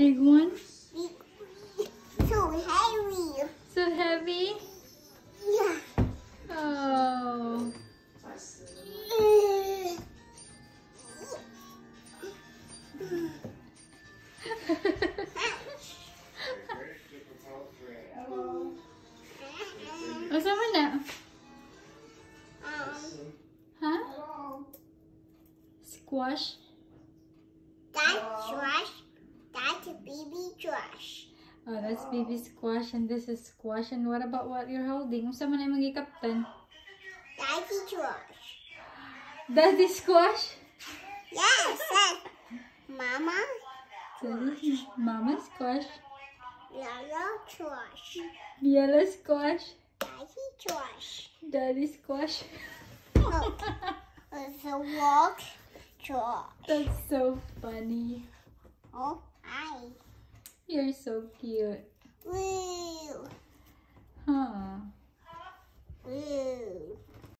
big one? So heavy. So heavy? Yeah. Oh. Asa man na? Um, Huh? Squash? that's trash. Trash. Oh, that's baby squash and this is squash. And what about what you're holding? Unsa man magi captain? Daddy trash. Daddy squash? Yes, yes. Mama, Daddy, mama squash. yellow squash. Yellow squash. Daddy trash. Daddy squash. Oh, it's a walk trash. That's so funny. Oh, hi. You're so cute. Woo.